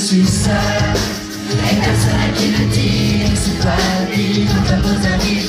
suis seul Et personne à qui le dire C'est toi qui nous